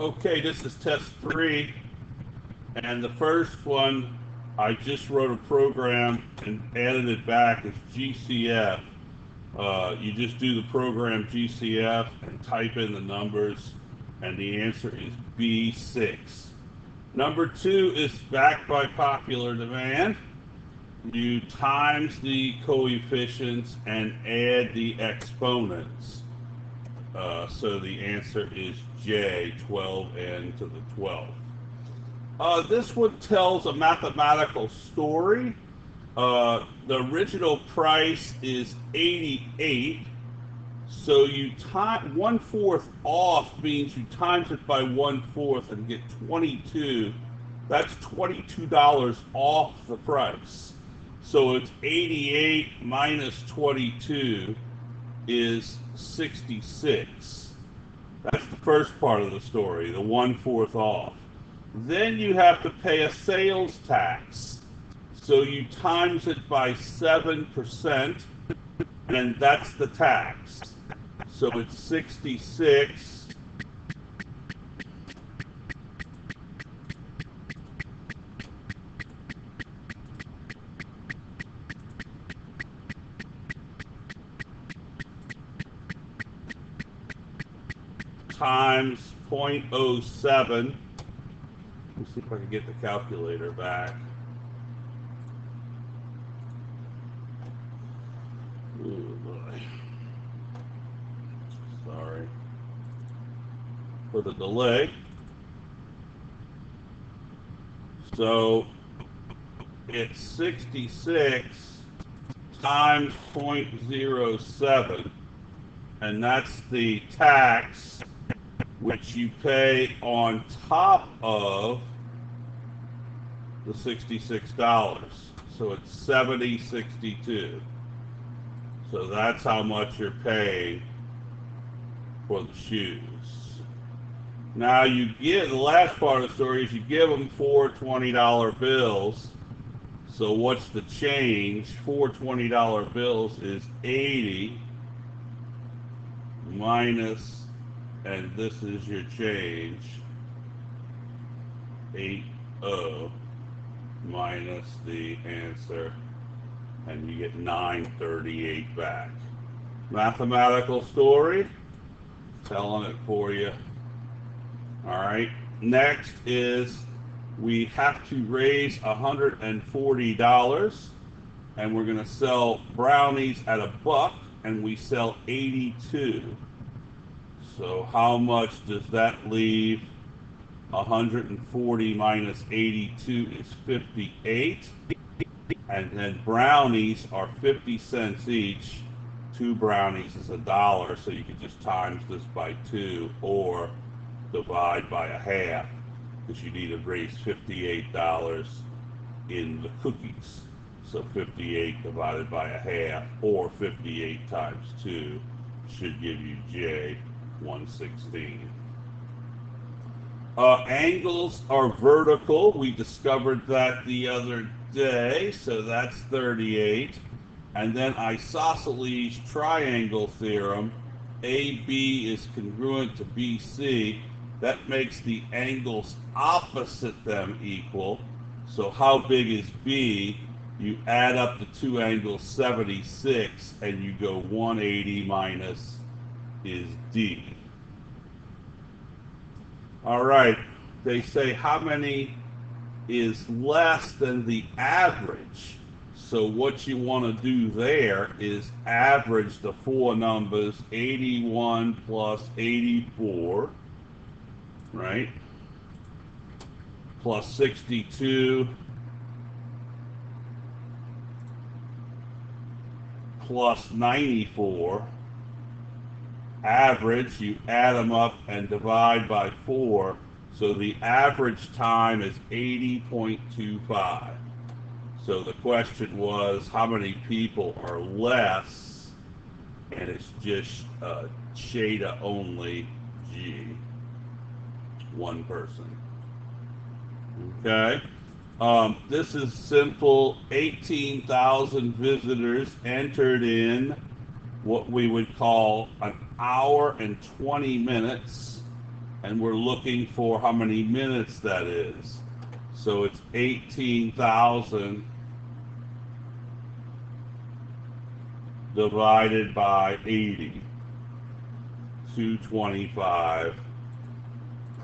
Okay, this is test three. And the first one, I just wrote a program and added it back as GCF. Uh, you just do the program GCF and type in the numbers, and the answer is B6. Number two is backed by popular demand. You times the coefficients and add the exponents. Uh, so the answer is J, 12n to the 12th. Uh, this one tells a mathematical story. Uh, the original price is 88. So you time one fourth off means you times it by one fourth and get 22. That's $22 off the price. So it's 88 minus 22 is 66. That's the first part of the story, the one fourth off. Then you have to pay a sales tax. So you times it by 7%, and that's the tax. So it's 66. Times 0.07. Let me see if I can get the calculator back. Oh boy. Sorry for the delay. So it's 66 times 0.07, and that's the tax which you pay on top of the $66. So it's 70.62. So that's how much you're paying for the shoes. Now you give the last part of the story is you give them four $20 bills. So what's the change? Four $20 bills is 80 minus, and this is your change, 80 minus the answer and you get 938 back. Mathematical story, telling it for you. All right, next is we have to raise $140 and we're going to sell brownies at a buck and we sell 82. So how much does that leave? 140 minus 82 is 58 and then brownies are 50 cents each. Two brownies is a dollar, so you can just times this by two or divide by a half because you need to raise $58 in the cookies. So 58 divided by a half or 58 times 2 should give you J 116. Uh, angles are vertical. We discovered that the other day, so that's 38. And then isosceles triangle theorem, AB is congruent to BC. That makes the angles opposite them equal. So how big is B? You add up the two angles 76 and you go 180 minus is D. All right, they say how many is less than the average. So what you want to do there is average the four numbers 81 plus 84, right? Plus 62 plus 94 average you add them up and divide by 4 so the average time is 80.25. So the question was, how many people are less? And it's just uh, Shada only G, one person. Okay. Um, this is simple. 18,000 visitors entered in what we would call an hour and 20 minutes and we're looking for how many minutes that is. So it's 18,000 divided by 80. 225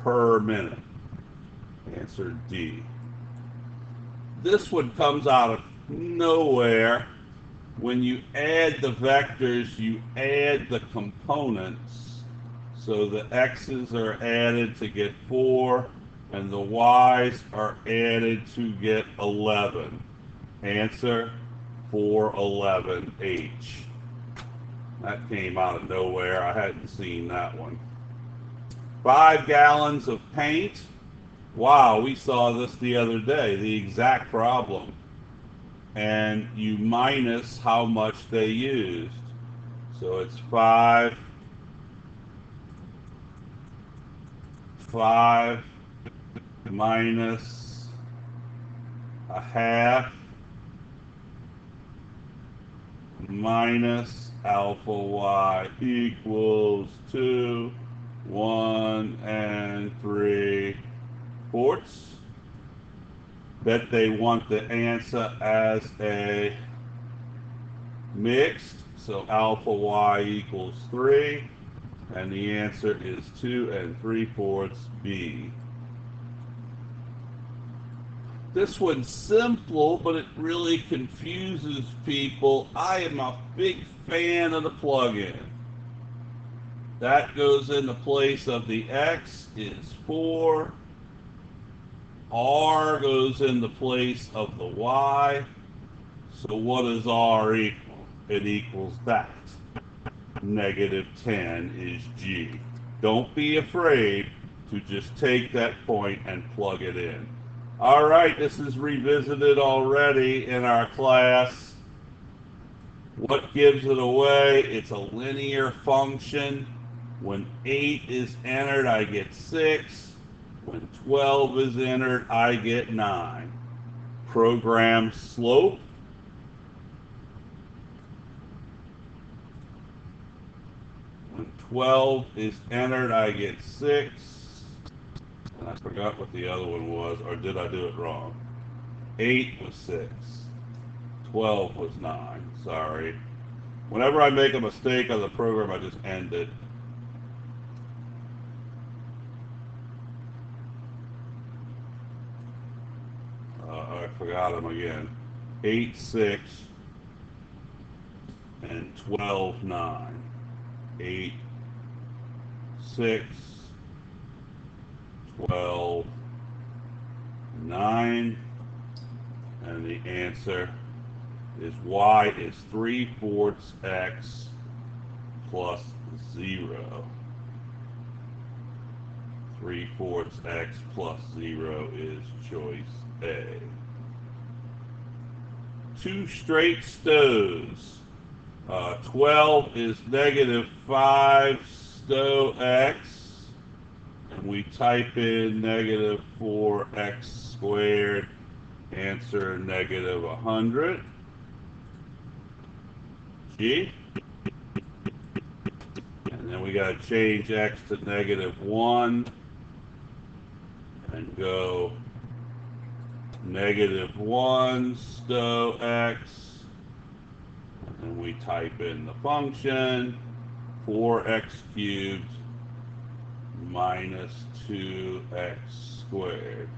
per minute. Answer D. This one comes out of nowhere. When you add the vectors, you add the components. So the x's are added to get 4, and the y's are added to get 11. Answer 411H. That came out of nowhere. I hadn't seen that one. Five gallons of paint. Wow, we saw this the other day, the exact problem. And you minus how much they used. So it's five, five minus a half minus alpha y equals 2, 1, and 3 fourths. Bet they want the answer as a mixed, so alpha y equals 3, and the answer is 2 and 3 fourths B. This one's simple, but it really confuses people. I am a big fan of the plug-in. That goes in the place of the X is 4. R goes in the place of the Y. So what does R equal? It equals that. Negative 10 is G. Don't be afraid to just take that point and plug it in. All right, this is revisited already in our class. What gives it away? It's a linear function. When 8 is entered, I get 6. When 12 is entered, I get 9. Program slope. When 12 is entered, I get 6. And I forgot what the other one was, or did I do it wrong? 8 was 6. 12 was 9. Sorry. Whenever I make a mistake on the program, I just end it. Uh, I forgot them again. 8, 6, and twelve, nine. 8, six, twelve, nine. and the answer is y is 3 fourths x plus 0. 3 fourths x plus 0 is choice A. Two straight stows. Uh, 12 is negative 5 stow x we type in negative 4x squared, answer negative 100. G. And then we got to change x to negative 1 and go negative 1 stow x. And we type in the function 4x cubed minus 2x squared.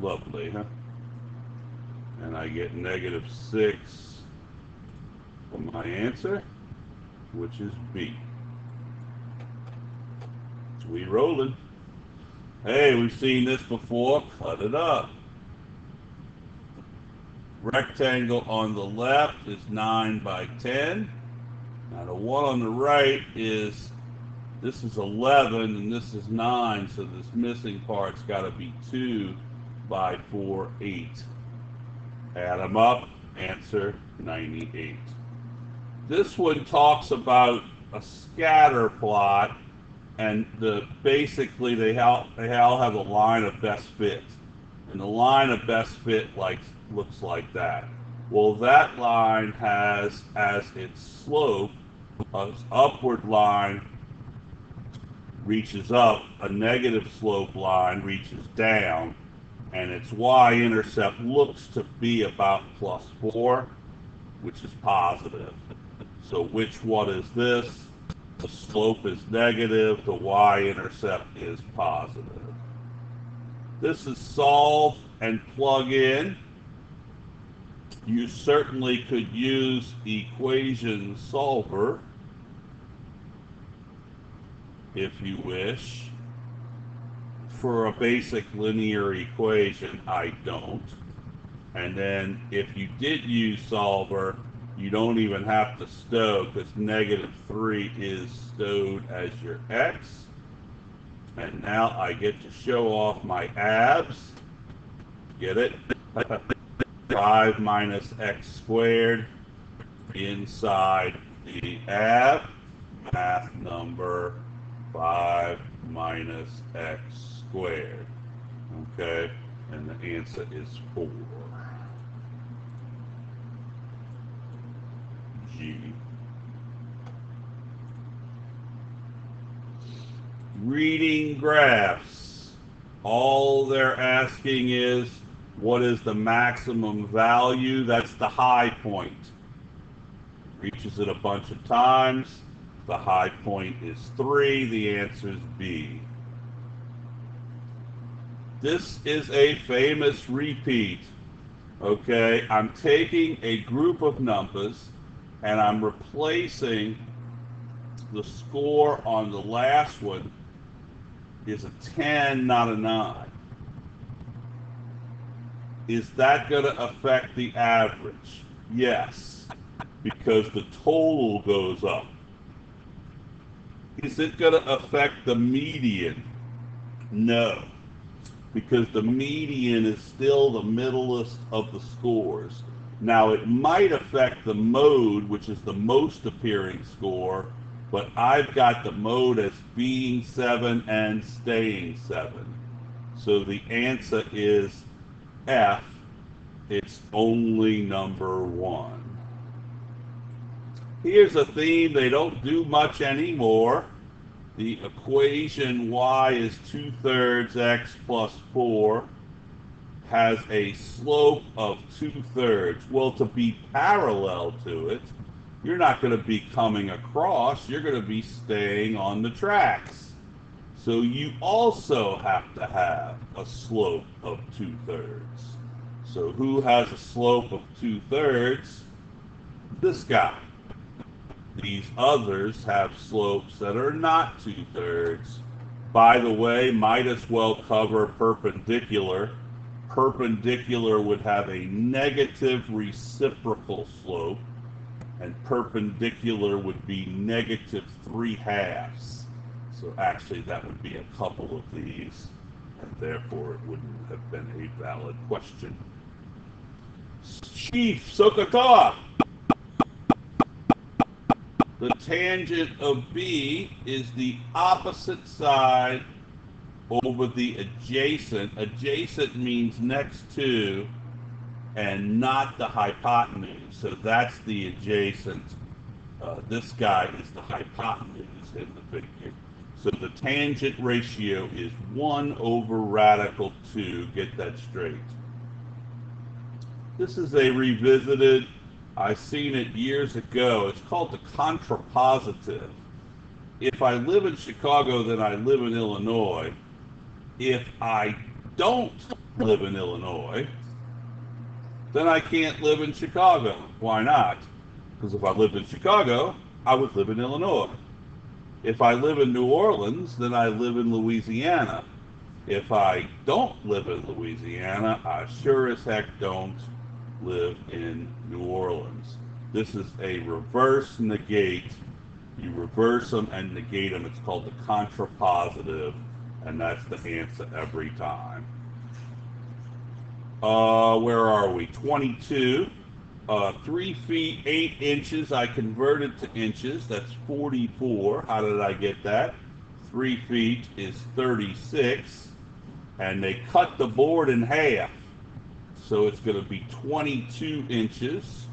Lovely, huh? And I get negative 6 for my answer, which is B. We rolling. Hey, we've seen this before. Cut it up. Rectangle on the left is 9 by 10. Now the one on the right is, this is 11 and this is 9, so this missing part's got to be 2 by 4, 8. Add them up, answer 98. This one talks about a scatter plot and the basically they all, they all have a line of best fit. And the line of best fit like looks like that. Well, that line has as its slope a upward line reaches up, a negative slope line reaches down, and its y-intercept looks to be about plus 4, which is positive. So which one is this? The slope is negative, the y-intercept is positive. This is solve and plug in. You certainly could use equation solver if you wish. For a basic linear equation, I don't. And then if you did use solver, you don't even have to stow because negative 3 is stowed as your x. And now I get to show off my abs. Get it? 5 minus x squared inside the ab. Math number 5 minus x squared. Okay? And the answer is 4. G. Reading graphs. All they're asking is what is the maximum value? That's the high point. Reaches it a bunch of times. The high point is 3. The answer is B. This is a famous repeat. Okay, I'm taking a group of numbers and I'm replacing the score on the last one is a 10, not a 9. Is that going to affect the average? Yes, because the total goes up. Is it going to affect the median? No, because the median is still the middlest of the scores. Now, it might affect the mode, which is the most appearing score, but I've got the mode as being 7 and staying 7. So the answer is F. It's only number 1. Here's a theme they don't do much anymore. The equation y is 2 thirds x plus 4 has a slope of 2 thirds. Well, to be parallel to it, you're not going to be coming across, you're going to be staying on the tracks. So you also have to have a slope of 2 thirds. So who has a slope of 2 thirds? This guy. These others have slopes that are not two thirds. By the way, might as well cover perpendicular. Perpendicular would have a negative reciprocal slope, and perpendicular would be negative three halves. So actually, that would be a couple of these, and therefore it wouldn't have been a valid question. Chief SOHCAHTOA. The tangent of B is the opposite side over the adjacent. Adjacent means next to and not the hypotenuse. So that's the adjacent. Uh, this guy is the hypotenuse in the figure. So the tangent ratio is 1 over radical 2. Get that straight. This is a revisited I've seen it years ago. It's called the contrapositive. If I live in Chicago, then I live in Illinois. If I don't live in Illinois, then I can't live in Chicago. Why not? Because if I lived in Chicago, I would live in Illinois. If I live in New Orleans, then I live in Louisiana. If I don't live in Louisiana, I sure as heck don't live in New Orleans. This is a reverse negate. You reverse them and negate them. It's called the contrapositive, and that's the answer every time. Uh, where are we? 22. Uh, 3 feet 8 inches. I converted to inches. That's 44. How did I get that? 3 feet is 36. And they cut the board in half. So it's going to be 22 inches,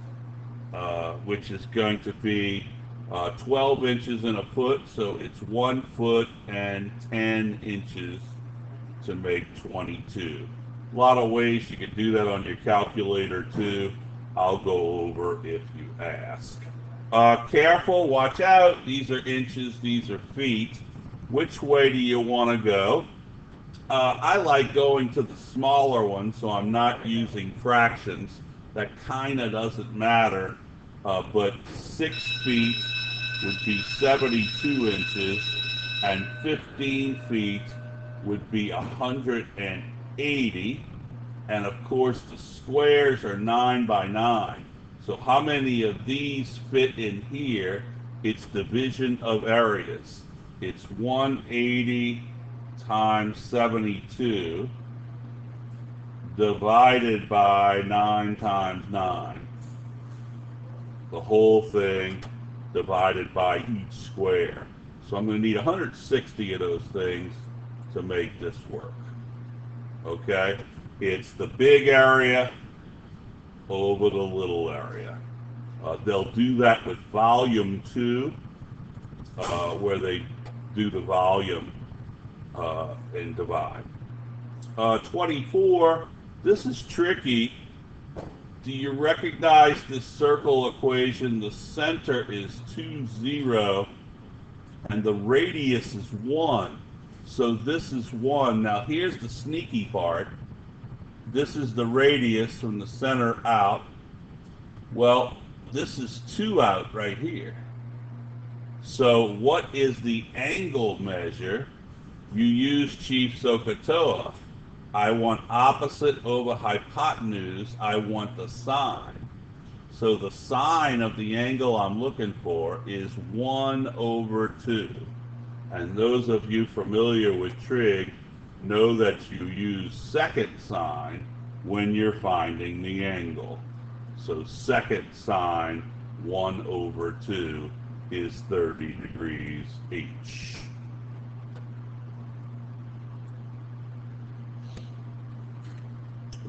uh, which is going to be uh, 12 inches in a foot, so it's one foot and 10 inches to make 22. Lot of ways you can do that on your calculator too. I'll go over if you ask. Uh, careful, watch out. These are inches, these are feet. Which way do you want to go? Uh, I like going to the smaller one, so I'm not using fractions. That kind of doesn't matter, uh, but six feet would be 72 inches, and 15 feet would be 180. And of course, the squares are 9 by 9. So how many of these fit in here? It's division of areas. It's 180 times 72 divided by 9 times 9. The whole thing divided by each square. So I'm going to need 160 of those things to make this work. Okay? It's the big area over the little area. Uh, they'll do that with volume 2, uh, where they do the volume uh, and divide. Uh, 24, this is tricky. Do you recognize this circle equation? The center is 2, 0, and the radius is 1. So this is 1. Now here's the sneaky part. This is the radius from the center out. Well, this is 2 out right here. So what is the angle measure? You use Chief SOHCAHTOA. I want opposite over hypotenuse. I want the sine. So the sine of the angle I'm looking for is 1 over 2. And those of you familiar with trig know that you use second sine when you're finding the angle. So second sine 1 over 2 is 30 degrees H.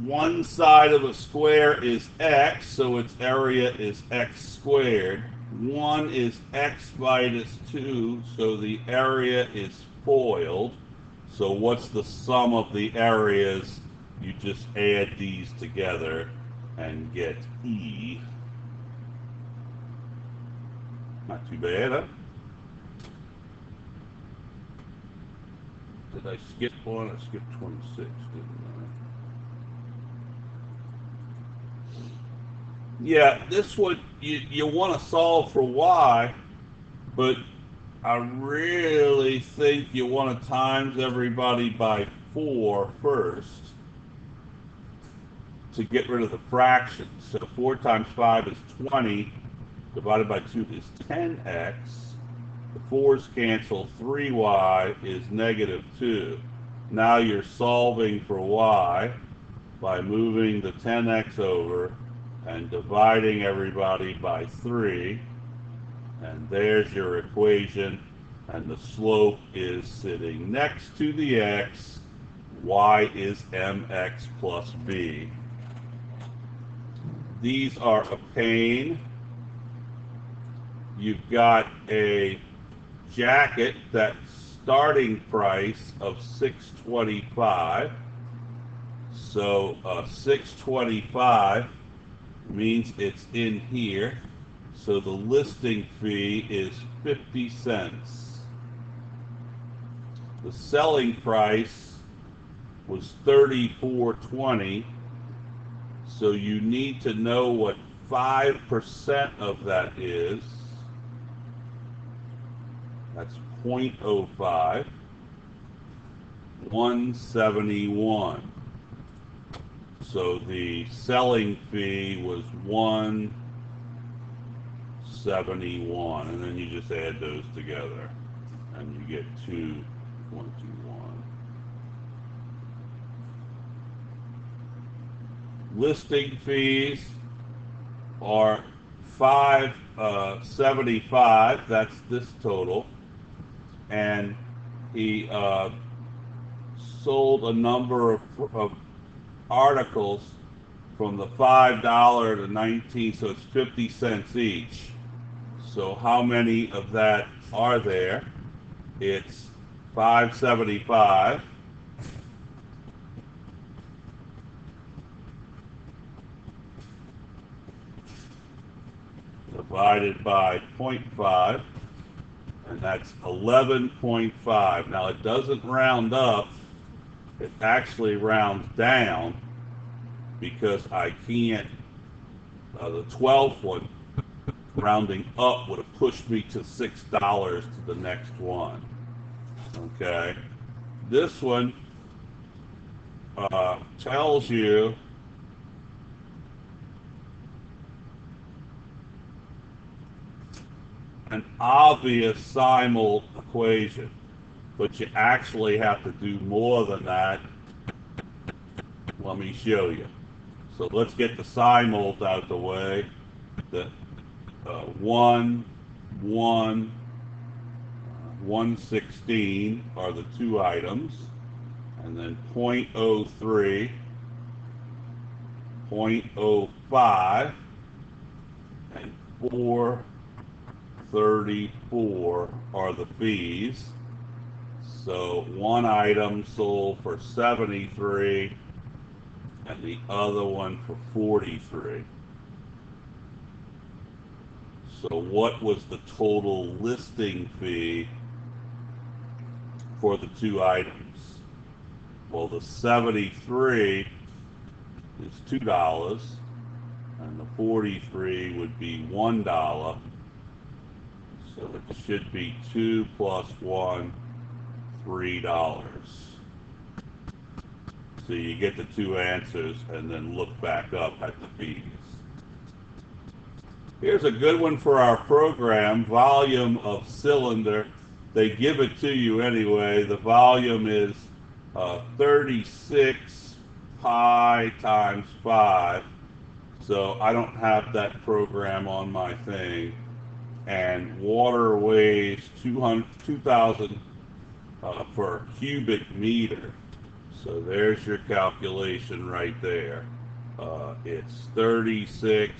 One side of a square is x, so its area is x squared. 1 is x minus 2, so the area is FOILed. So what's the sum of the areas? You just add these together and get E. Not too bad, huh? Did I skip one? I skipped 26, didn't I? Yeah, this one you, you want to solve for y, but I really think you want to times everybody by four first to get rid of the fractions. So 4 times 5 is 20, divided by 2 is 10x. The 4's cancel, 3y is negative 2. Now you're solving for y by moving the 10x over and dividing everybody by 3. And there's your equation. And the slope is sitting next to the x. y is mx plus b. These are a pain. You've got a jacket that starting price of 625 so uh, 625 means it's in here. So the listing fee is 50 cents. The selling price was 34.20. So you need to know what 5% of that is. That's 0.05. 171. So the selling fee was 171, and then you just add those together, and you get 221. Listing fees are 575. Uh, that's this total, and he uh, sold a number of, of articles from the five dollar to nineteen, so it's fifty cents each. So how many of that are there? It's 575. divided by 0.5, and that's 11.5. Now it doesn't round up, it actually rounds down because I can't, uh, the 12th one, rounding up would have pushed me to $6 to the next one. Okay. This one uh, tells you an obvious simul equation, but you actually have to do more than that. Let me show you. So let's get the simult out of the way. The uh, 1, 1, uh, 116 are the two items, and then 0.03, 0.05, and 4 34 are the fees. So one item sold for 73 and the other one for 43. So what was the total listing fee for the two items? Well, the 73 is $2 and the 43 would be $1 so it should be two plus one, three dollars. So you get the two answers and then look back up at the fees. Here's a good one for our program, volume of cylinder. They give it to you anyway. The volume is uh, 36 pi times 5. So I don't have that program on my thing and water weighs 2,000 uh, per cubic meter. So there's your calculation right there. Uh, it's 36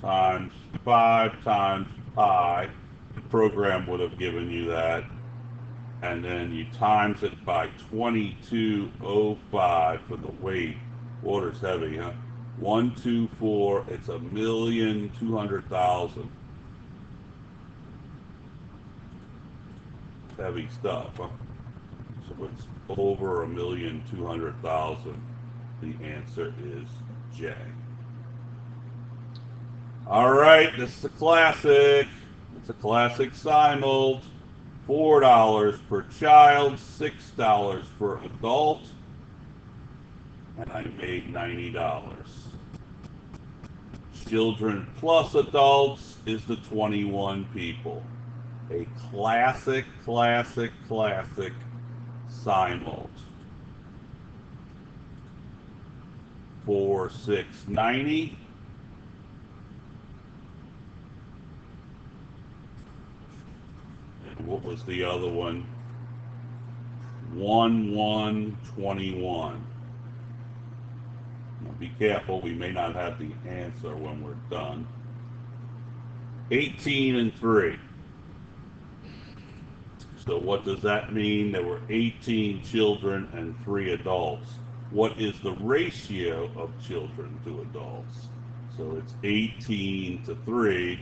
times 5 times pi. The program would have given you that. And then you times it by 2205 for the weight. Water's heavy, huh? One, two, four, it's a million, two hundred thousand. Heavy stuff, huh? So it's over a million, two hundred thousand. The answer is J. All right, this is a classic. It's a classic simult. Four dollars per child, six dollars per adult, and I made ninety dollars children plus adults is the 21 people. A classic, classic, classic simult. For 690. And what was the other one? 1121. Be careful, we may not have the answer when we're done. 18 and 3. So what does that mean? There were 18 children and 3 adults. What is the ratio of children to adults? So it's 18 to 3,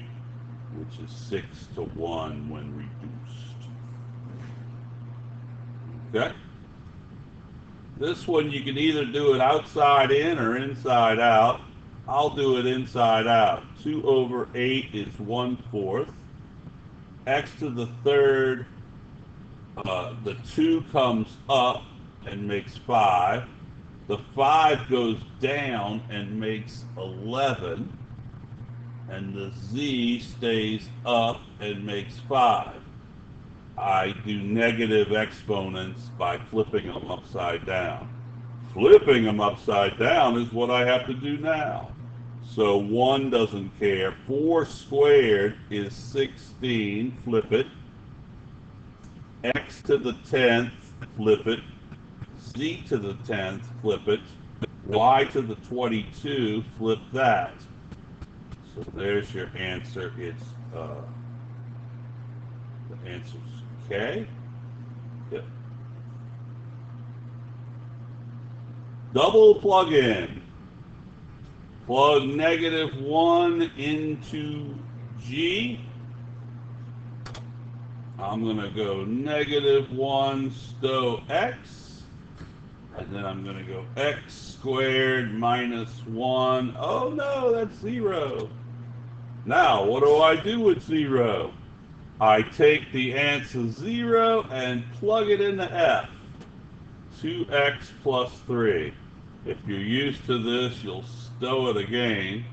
which is 6 to 1 when reduced. Okay? This one you can either do it outside in or inside out. I'll do it inside out. 2 over 8 is 1 fourth. X to the third, uh, the 2 comes up and makes 5. The 5 goes down and makes 11. And the z stays up and makes 5. I do negative exponents by flipping them upside down. Flipping them upside down is what I have to do now. So 1 doesn't care. 4 squared is 16, flip it. X to the 10th, flip it. z to the 10th, flip it. y to the 22, flip that. So there's your answer. It's uh, the answer's K. Yep. Double plug-in. Plug negative one into G. I'm gonna go negative one stow X. And then I'm gonna go X squared minus one. Oh no, that's zero. Now, what do I do with zero? I take the answer zero and plug it into F. 2x plus 3. If you're used to this, you'll stow it again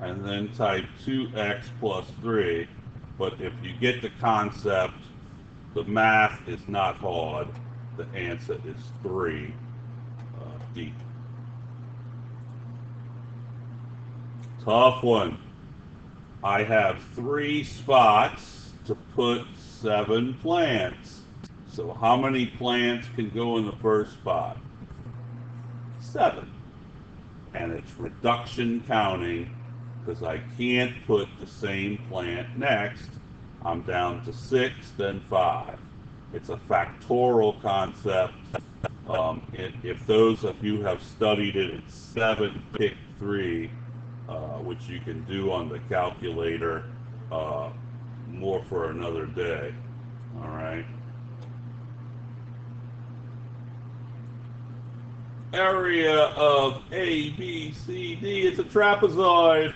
and then type 2x plus 3. But if you get the concept, the math is not hard. The answer is 3 uh, deep. Tough one. I have three spots to put seven plants. So how many plants can go in the first spot? Seven. And it's reduction counting because I can't put the same plant next. I'm down to six, then five. It's a factorial concept. Um, if those of you have studied it, it's seven, pick three uh, which you can do on the calculator uh, more for another day. All right. Area of A, B, C, D. It's a trapezoid.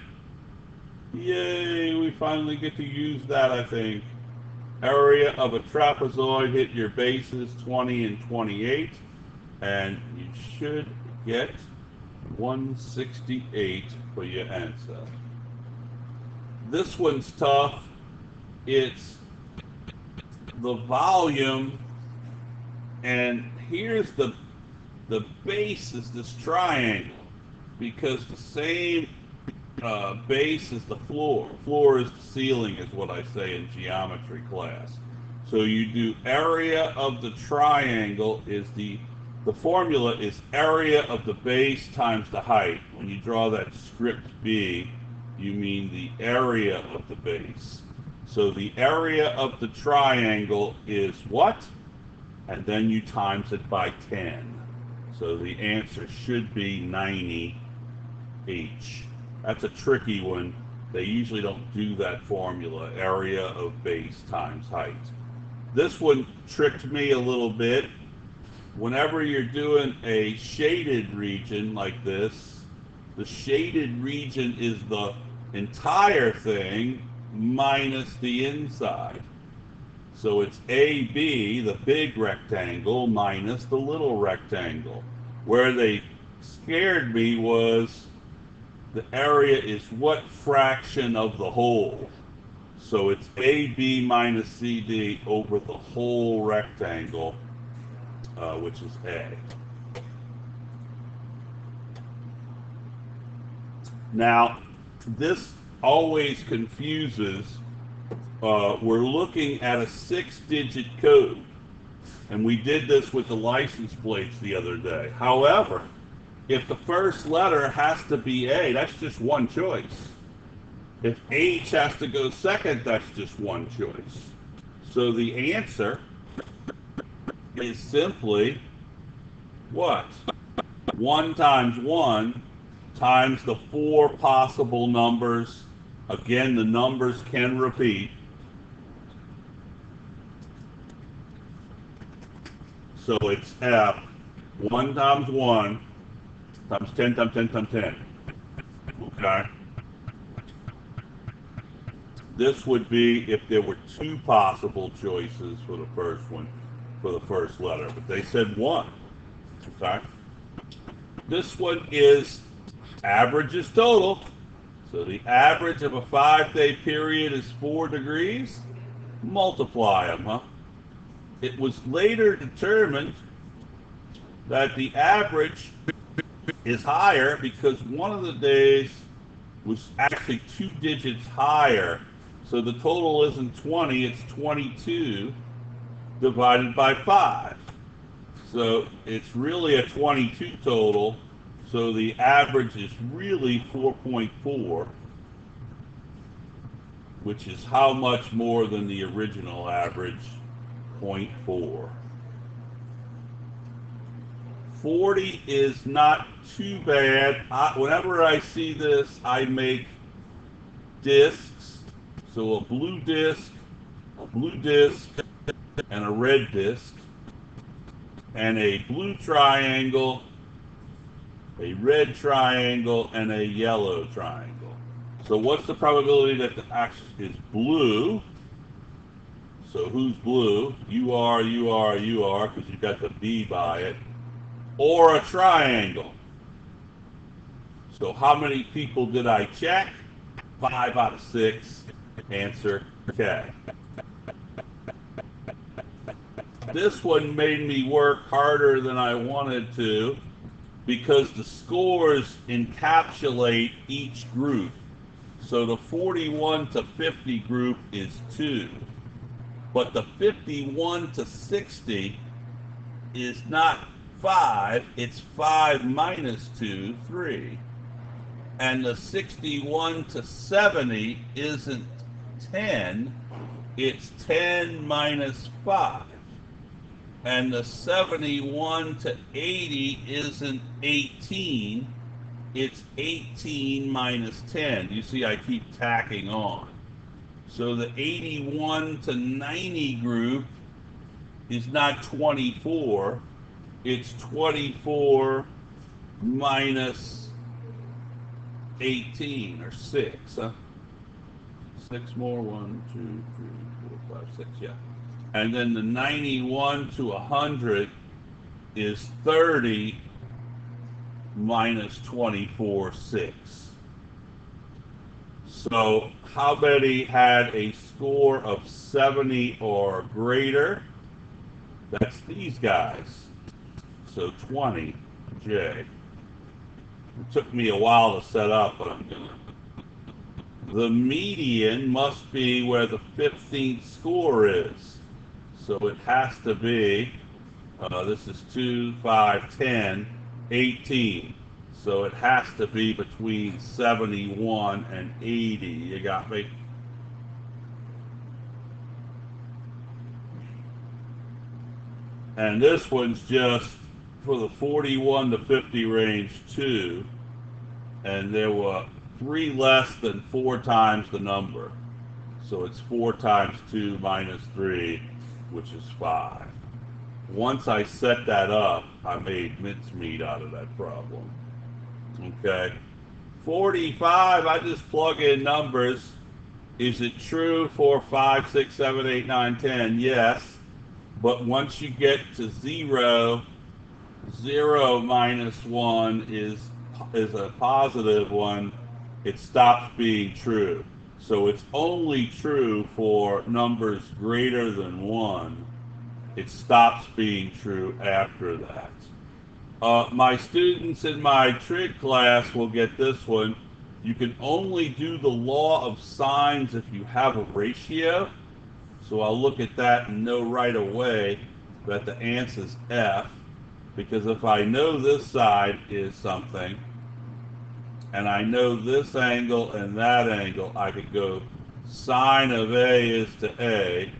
Yay, we finally get to use that, I think. Area of a trapezoid, hit your bases 20 and 28, and you should get 168 for your answer. This one's tough. It's the volume, and here's the the base is this triangle because the same uh, base is the floor. Floor is the ceiling, is what I say in geometry class. So you do area of the triangle is the the formula is area of the base times the height. When you draw that script B, you mean the area of the base. So the area of the triangle is what? And then you times it by 10. So the answer should be 90 H. That's a tricky one. They usually don't do that formula, area of base times height. This one tricked me a little bit whenever you're doing a shaded region like this, the shaded region is the entire thing minus the inside. So it's AB, the big rectangle, minus the little rectangle. Where they scared me was the area is what fraction of the whole. So it's AB minus CD over the whole rectangle uh, which is A. Now, this always confuses. Uh, we're looking at a six-digit code, and we did this with the license plates the other day. However, if the first letter has to be A, that's just one choice. If H has to go second, that's just one choice. So the answer is simply what? 1 times 1 times the four possible numbers. Again, the numbers can repeat. So it's F, 1 times 1 times 10 times 10 times 10. Okay? This would be if there were two possible choices for the first one for the first letter, but they said one. Okay. This one is averages total. So the average of a five-day period is four degrees. Multiply them, huh? It was later determined that the average is higher because one of the days was actually two digits higher. So the total isn't 20, it's 22 divided by 5. So it's really a 22 total. So the average is really 4.4. which is how much more than the original average, 0.4. 40 is not too bad. I, whenever I see this, I make discs. So a blue disc, a blue disc, and a red disc, and a blue triangle, a red triangle, and a yellow triangle. So what's the probability that the axis is blue? So who's blue? You are, you are, you are, because you got the B by it. Or a triangle. So how many people did I check? Five out of six. Answer K. This one made me work harder than I wanted to because the scores encapsulate each group. So the 41 to 50 group is 2. But the 51 to 60 is not 5, it's 5 minus 2, 3. And the 61 to 70 isn't 10, it's 10 minus 5 and the 71 to 80 isn't 18, it's 18 minus 10. You see, I keep tacking on. So the 81 to 90 group is not 24, it's 24 minus 18, or 6, huh? Six more, one, two, three, four, five, six, yeah. And then the 91 to 100 is 30 minus 24, 6. So how many had a score of 70 or greater? That's these guys. So 20, J. It took me a while to set up, but I'm gonna. The median must be where the 15th score is. So it has to be, uh, this is 2, 5, 10, 18. So it has to be between 71 and 80. You got me? And this one's just for the 41 to 50 range, too. And there were three less than four times the number. So it's four times two minus three which is five. Once I set that up, I made mincemeat out of that problem. Okay. 45, I just plug in numbers. Is it true for 5, 6, 7, 8, 9, 10? Yes. But once you get to 0, 0 minus 1 is, is a positive one. It stops being true. So it's only true for numbers greater than 1. It stops being true after that. Uh, my students in my trig class will get this one. You can only do the law of sines if you have a ratio. So I'll look at that and know right away that the answer is F. Because if I know this side is something, and I know this angle and that angle, I could go sine of A is to A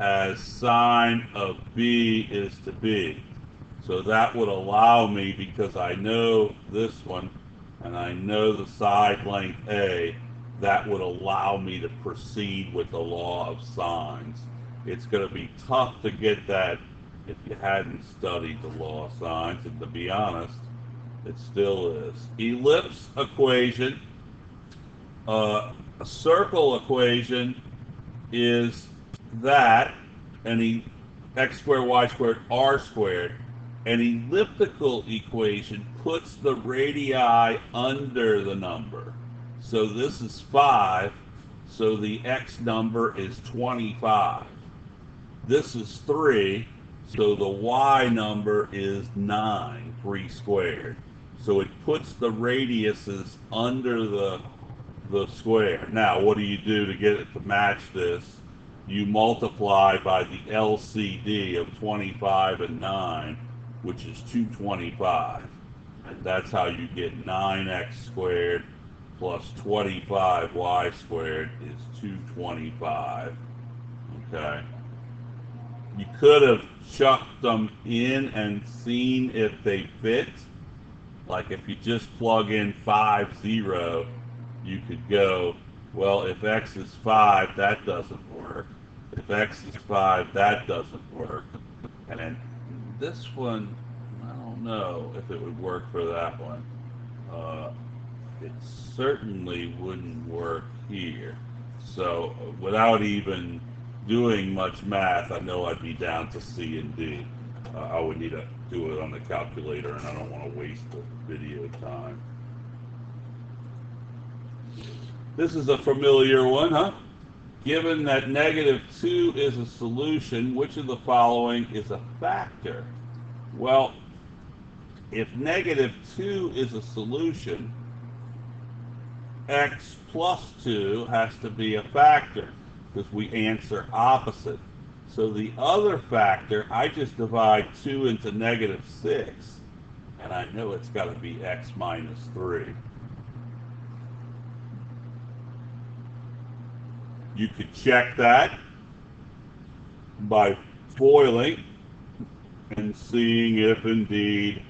as sine of B is to B. So that would allow me, because I know this one and I know the side length A, that would allow me to proceed with the law of sines. It's going to be tough to get that if you hadn't studied the law of sines, and to be honest, it still is. Ellipse equation, uh, a circle equation is that, and x squared, y squared, r squared. An elliptical equation puts the radii under the number. So this is 5, so the x number is 25. This is 3, so the y number is 9, 3 squared. So it puts the radiuses under the, the square. Now, what do you do to get it to match this? You multiply by the LCD of 25 and 9, which is 225. And that's how you get 9x squared plus 25y squared is 225. Okay. You could have chucked them in and seen if they fit. Like if you just plug in 5, 0, you could go, well, if x is 5, that doesn't work. If x is 5, that doesn't work. And this one, I don't know if it would work for that one. Uh, it certainly wouldn't work here. So without even doing much math, I know I'd be down to C and D. Uh, I would need to do it on the calculator, and I don't want to waste the video time. This is a familiar one, huh? Given that negative 2 is a solution, which of the following is a factor? Well, if negative 2 is a solution, x plus 2 has to be a factor because we answer opposite. So the other factor, I just divide 2 into negative 6, and I know it's got to be x minus 3. You could check that by foiling and seeing if indeed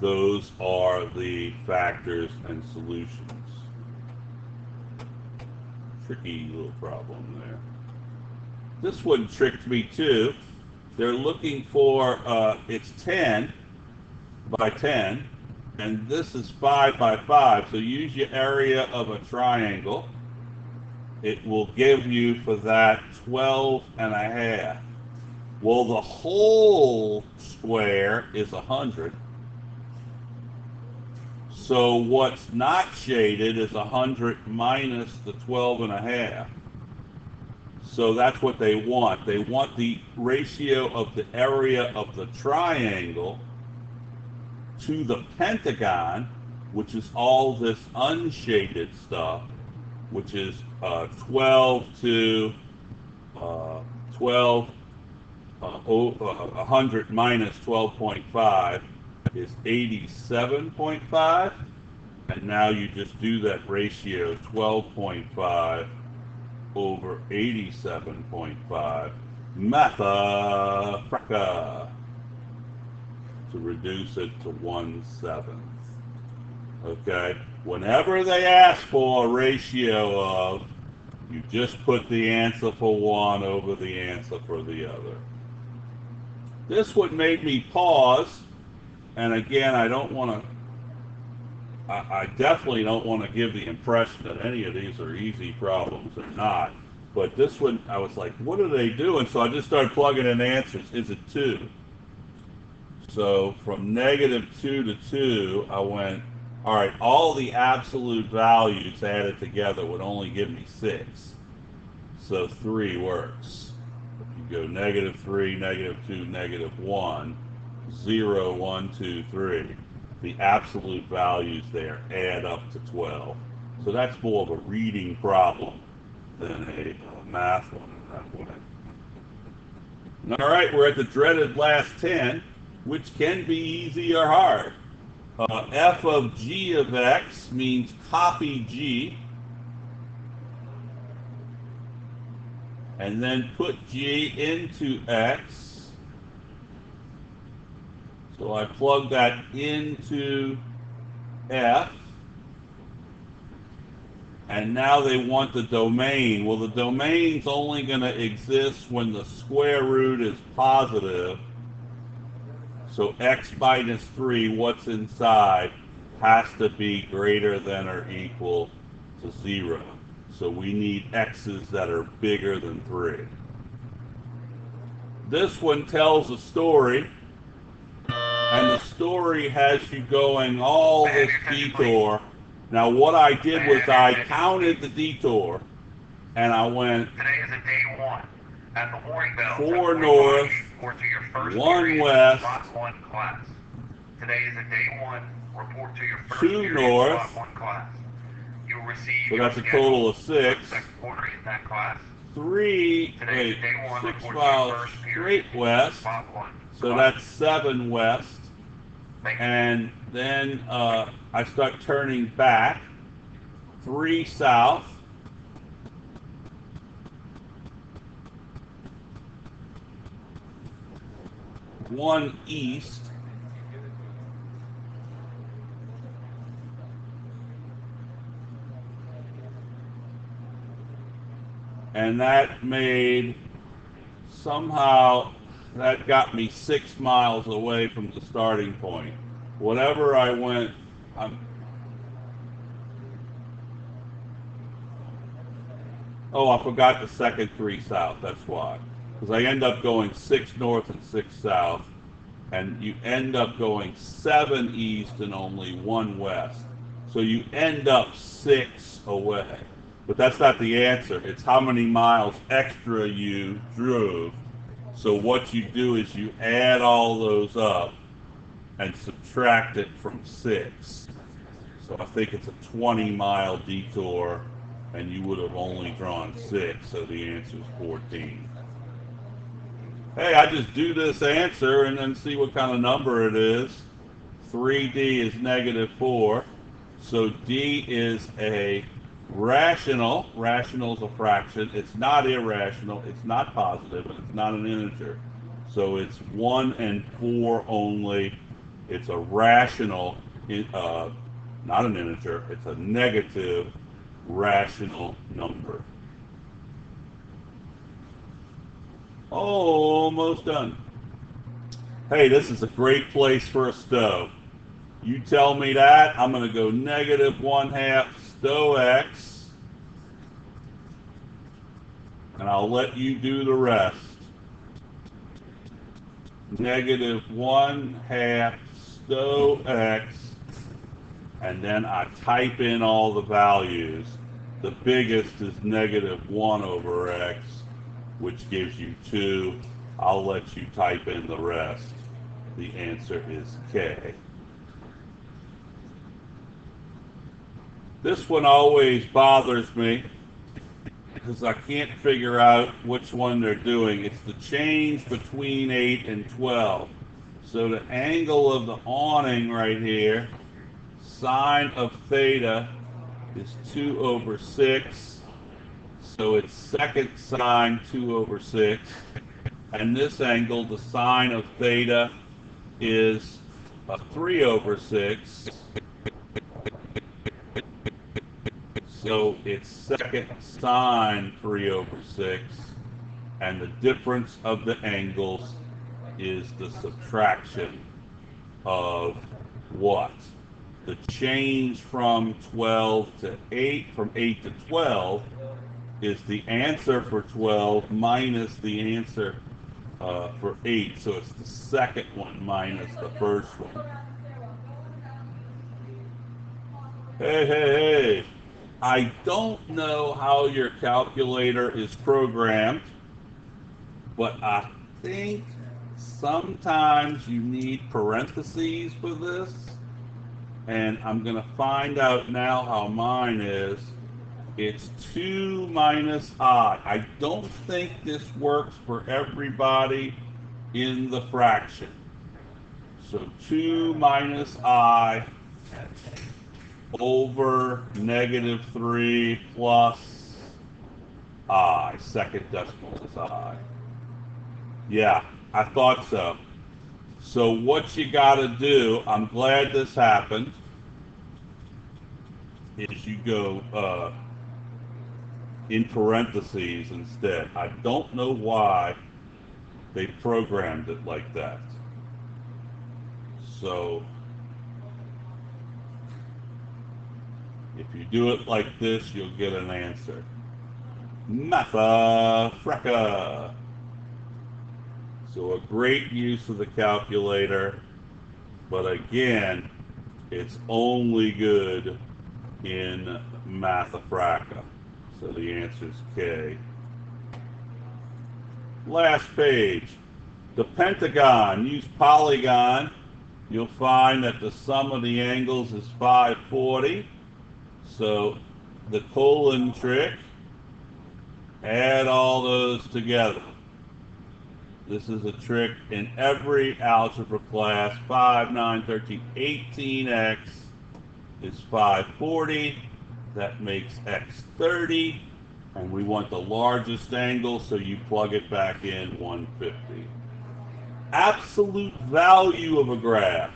those are the factors and solutions. Tricky little problem there. This one tricked me too. They're looking for, uh, it's 10 by 10, and this is 5 by 5. So use your area of a triangle. It will give you for that 12 and a half. Well, the whole square is 100. So what's not shaded is 100 minus the 12 and a half. So that's what they want. They want the ratio of the area of the triangle to the pentagon, which is all this unshaded stuff, which is uh, 12 to uh, 12, uh, oh, 100 minus 12.5 is 87.5. And now you just do that ratio 12.5 over 87.5 Matha Fracka to reduce it to one seventh. Okay, whenever they ask for a ratio of, you just put the answer for one over the answer for the other. This would make me pause, and again, I don't want to I, definitely don't want to give the impression that any of these are easy problems. They're not. But this one, I was like, what are they doing? So I just started plugging in answers. Is it 2? So from negative 2 to 2, I went, all right, all the absolute values added together would only give me 6. So 3 works. If you go negative 3, negative 2, negative 1, 0, 1, 2, 3 the absolute values there add up to 12. So that's more of a reading problem than a math one All right, we're at the dreaded last 10, which can be easy or hard. Uh, f of g of x means copy g, and then put g into x, so I plug that into F. And now they want the domain. Well, the domain's only going to exist when the square root is positive. So x minus 3, what's inside, has to be greater than or equal to 0. So we need x's that are bigger than 3. This one tells a story and the story has you going all this detour. Now, what I did was I counted the detour, and I went. Today is a day one at the Warring Bell. Four north, one west. One class. Today is a day one. Report to your first two north. One class. You will receive. So that's a total of six. Quarter in that class. Three. Today wait, one, six miles straight west. So that's seven west and then uh, I start turning back three south. One east. And that made somehow that got me six miles away from the starting point. Whatever I went, I'm, oh, I forgot the second three south. That's why, because I end up going six north and six south, and you end up going seven east and only one west. So you end up six away. But that's not the answer. It's how many miles extra you drove. So what you do is you add all those up and subtract it from six. So I think it's a 20 mile detour and you would have only drawn six. So the answer is 14. Hey, I just do this answer and then see what kind of number it is. 3D is negative 4. So D is a rational. Rational is a fraction. It's not irrational. It's not positive. And it's not an integer. So it's 1 and 4 only. It's a rational, uh, not an integer. It's a negative rational number. Almost done. Hey, this is a great place for a stove. You tell me that, I'm going to go negative 1 half stow x, and I'll let you do the rest. Negative 1 half stow x, and then I type in all the values. The biggest is negative 1 over x, which gives you 2. I'll let you type in the rest. The answer is K. This one always bothers me because I can't figure out which one they're doing. It's the change between 8 and 12. So the angle of the awning right here, sine of theta is 2 over 6. So it's second sine 2 over 6. And this angle, the sine of theta, is a 3 over 6. So it's second sine 3 over 6. And the difference of the angles is the subtraction of what? The change from 12 to 8, from 8 to 12, is the answer for 12 minus the answer uh, for 8. So it's the second one minus the first one. Hey, hey, hey. I don't know how your calculator is programmed, but I think sometimes you need parentheses for this. And I'm going to find out now how mine is. It's 2 minus i. I don't think this works for everybody in the fraction. So 2 minus i over negative 3 plus i. Second decimal is i. Yeah, I thought so. So what you got to do, I'm glad this happened, is you go uh, in parentheses instead. I don't know why they programmed it like that. So if you do it like this, you'll get an answer. Matha Freka. So a great use of the calculator, but again, it's only good in Mathafracca. So the answer is K. Last page. The pentagon, use polygon. You'll find that the sum of the angles is 540. So the colon trick, add all those together. This is a trick in every algebra class. 5, 9, 13, 18x is 540. that makes x 30, and we want the largest angle, so you plug it back in 150. Absolute value of a graph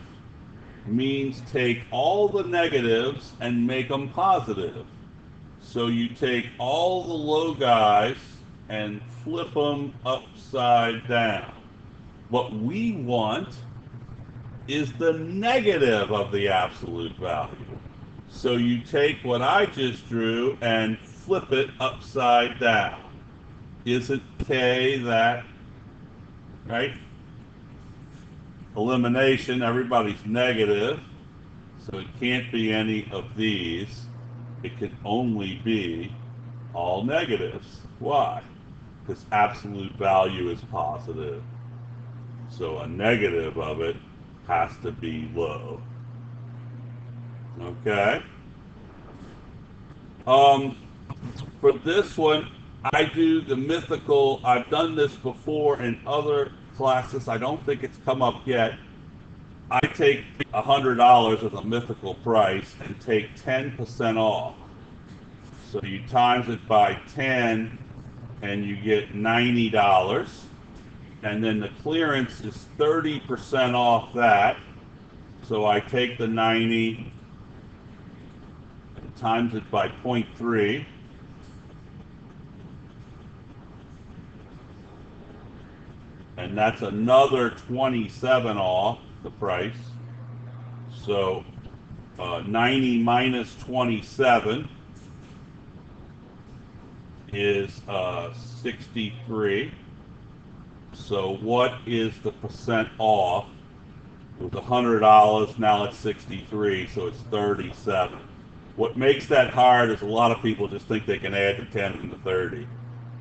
means take all the negatives and make them positive. So you take all the low guys and flip them upside down. What we want is the negative of the absolute value. So you take what I just drew and flip it upside down. Isn't K that, right? Elimination, everybody's negative, so it can't be any of these. It can only be all negatives. Why? Because absolute value is positive. So a negative of it has to be low. Okay? Um, for this one, I do the mythical. I've done this before in other classes. I don't think it's come up yet. I take $100 as a mythical price and take 10% off. So you times it by 10 and you get $90. And then the clearance is 30% off that. So I take the 90 and times it by 0.3. And that's another 27 off the price. So uh, 90 minus 27 is uh, 63. So what is the percent off? It was $100, now it's 63, so it's 37. What makes that hard is a lot of people just think they can add the 10 and the 30,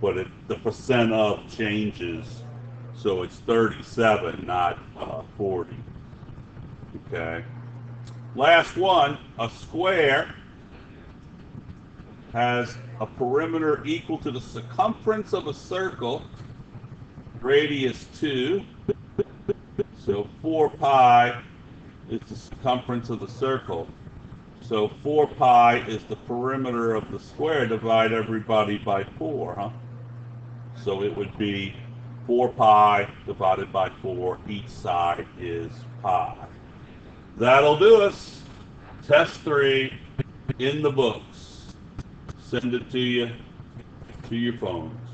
but it, the percent of changes, so it's 37, not uh, 40. Okay. Last one, a square has a perimeter equal to the circumference of a circle, radius 2. So 4 pi is the circumference of the circle. So 4 pi is the perimeter of the square. Divide everybody by 4, huh? So it would be 4 pi divided by 4. Each side is pi. That'll do us. Test 3 in the books. Send it to you to your phones.